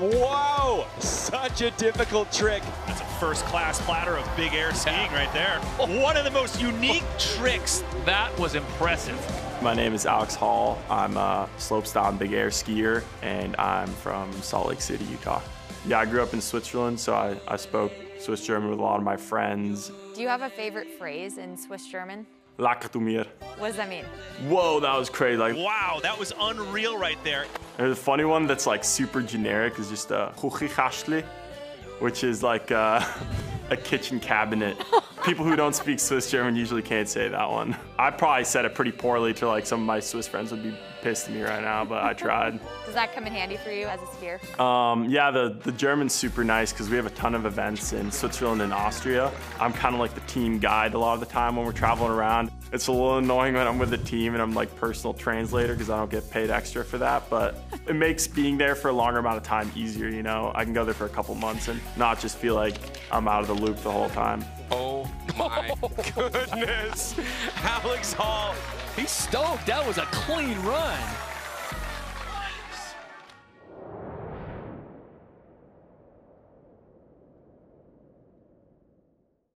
Whoa, such a difficult trick. That's a first-class platter of big air skiing right there. One of the most unique tricks. That was impressive. My name is Alex Hall. I'm a slopestyle and big air skier, and I'm from Salt Lake City, Utah. Yeah, I grew up in Switzerland, so I, I spoke Swiss German with a lot of my friends. Do you have a favorite phrase in Swiss German? Lakatumir. What does that mean? Whoa, that was crazy. Like, Wow, that was unreal right there. there's a funny one that's like super generic is just a Huchikashli, which is like uh, a kitchen cabinet. People who don't speak Swiss German usually can't say that one. I probably said it pretty poorly to like some of my Swiss friends would be pissed at me right now, but I tried. Does that come in handy for you as a skier? Um, yeah, the, the German's super nice because we have a ton of events in Switzerland and Austria. I'm kind of like the team guide a lot of the time when we're traveling around. It's a little annoying when I'm with the team and I'm like personal translator because I don't get paid extra for that, but it makes being there for a longer amount of time easier, you know? I can go there for a couple months and not just feel like I'm out of the loop the whole time. Oh my goodness. Alex Hall He's stoked. That was a clean run.